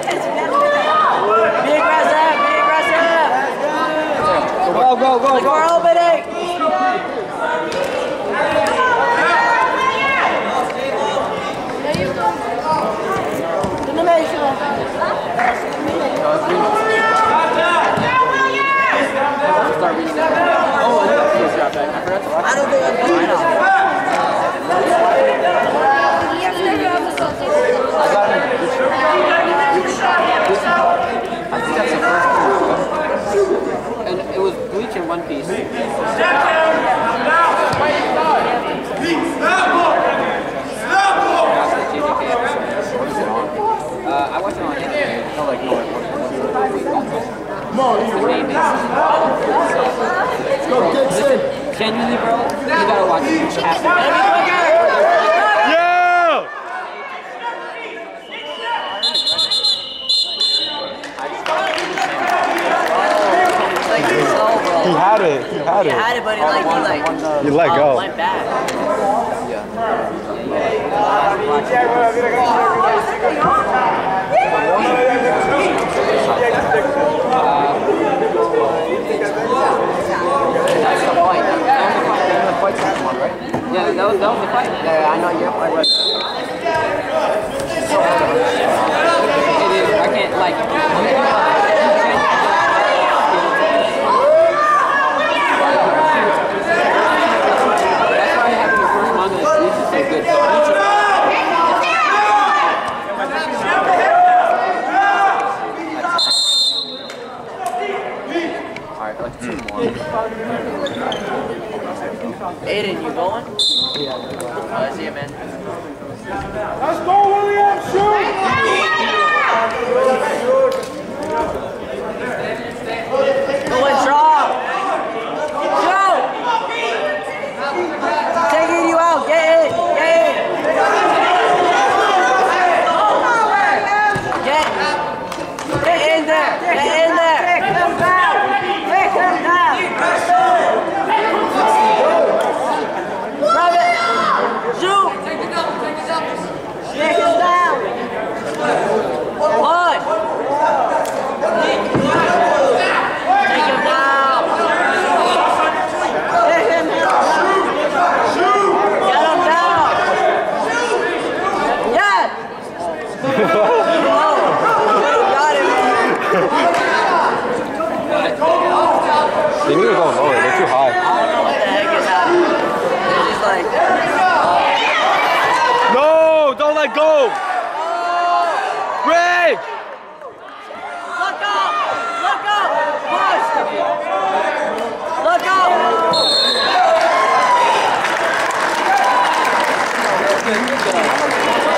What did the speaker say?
Be aggressive, be aggressive. Go, go, go, go. we're opening. Start reading that. Oh, yeah, please drop back. I forgot to watch I don't think I'm doing enough. I got it. I think that's the first one. And it was Bleach in One Piece. That's the JJK episode. What is it on? Uh, I watched it on anime. No, like, no, like, what- what's the name is. Bro, listen, genuinely, bro, you gotta watch it. You have to. Yo! Like you're slow, bro. He had it. He had You it. had it, but it like you like You let go. went back. That's the fight. That was the fight. That was the fight second one, right? Yeah, that was, that was the fight. Yeah, yeah, I know. Yep, I read that. It is. I can't like. That's why having the first manga is Bleach is so good. Bleach is Alright, like two more. Aiden, you going? Yeah. Uh, see you, man. Let's go, William! Shoot! Go and drop. Go. Taking you out. Get in. Get in. Get. Get in there. Get in there. They need to go lower. They're too high. The like, No! Don't let go! Greg! look up, look up, push, look up.